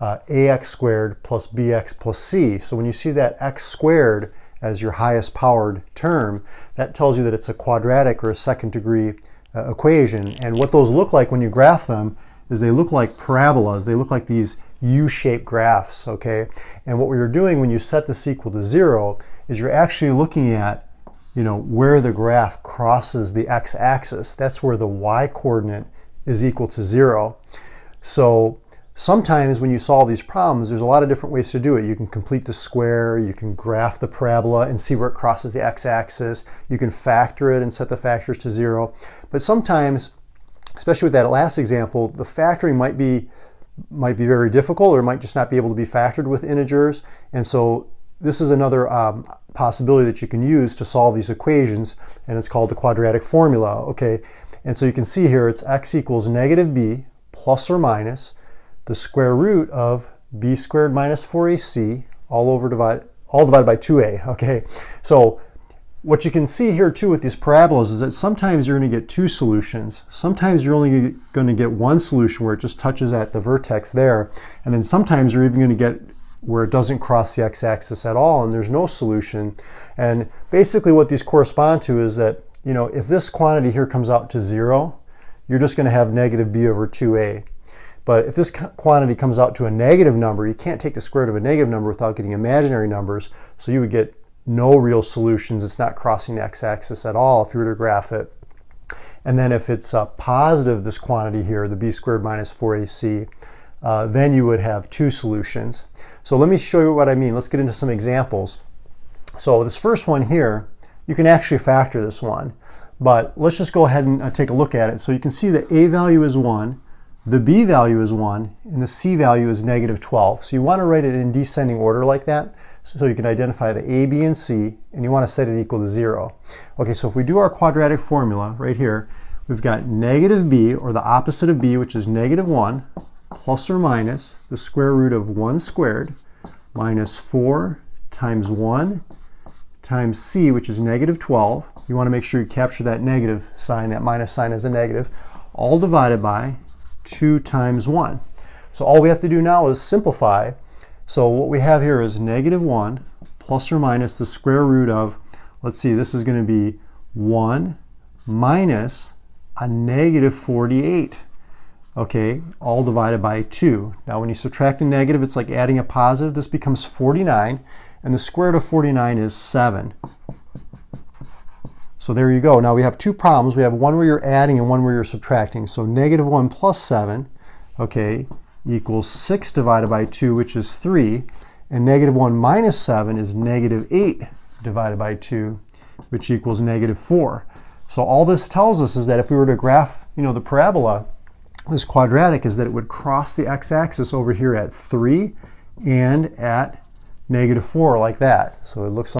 uh, ax squared plus bx plus c. So when you see that x squared as your highest powered term, that tells you that it's a quadratic or a second degree uh, equation. And what those look like when you graph them is they look like parabolas. They look like these U-shaped graphs, okay? And what you're doing when you set this equal to zero is you're actually looking at, you know, where the graph crosses the x-axis. That's where the y-coordinate is equal to zero. So sometimes when you solve these problems, there's a lot of different ways to do it. You can complete the square, you can graph the parabola and see where it crosses the x-axis. You can factor it and set the factors to zero. But sometimes, especially with that last example, the factoring might be might be very difficult or might just not be able to be factored with integers. And so this is another um, possibility that you can use to solve these equations, and it's called the quadratic formula, okay? And so you can see here it's x equals negative b plus or minus the square root of b squared minus 4ac all over divide, all divided by 2a, okay? So what you can see here too with these parabolas is that sometimes you're going to get two solutions. Sometimes you're only going to get one solution where it just touches at the vertex there. And then sometimes you're even going to get where it doesn't cross the x-axis at all and there's no solution. And basically what these correspond to is that, you know, if this quantity here comes out to zero, you're just going to have negative b over 2a. But if this quantity comes out to a negative number, you can't take the square root of a negative number without getting imaginary numbers. So you would get no real solutions. It's not crossing the x-axis at all if you were to graph it. And then if it's uh, positive, this quantity here, the b squared minus 4ac, uh, then you would have two solutions. So let me show you what I mean. Let's get into some examples. So this first one here, you can actually factor this one. But let's just go ahead and uh, take a look at it. So you can see the a value is 1, the b value is 1, and the c value is negative 12. So you want to write it in descending order like that. So you can identify the A, B, and C, and you want to set it equal to zero. Okay, so if we do our quadratic formula right here, we've got negative B, or the opposite of B, which is negative one, plus or minus the square root of one squared, minus four times one times C, which is negative 12. You want to make sure you capture that negative sign, that minus sign as a negative, all divided by 2 times 1. So all we have to do now is simplify so what we have here is negative 1 plus or minus the square root of, let's see, this is going to be 1 minus a negative 48. Okay, all divided by 2. Now when you subtract a negative, it's like adding a positive. This becomes 49, and the square root of 49 is 7. So there you go. Now we have two problems. We have one where you're adding and one where you're subtracting. So negative 1 plus 7, okay, equals 6 divided by 2, which is 3. And negative 1 minus 7 is negative 8 divided by 2, which equals negative 4. So all this tells us is that if we were to graph, you know, the parabola, this quadratic is that it would cross the x-axis over here at 3 and at negative 4 like that. So it looks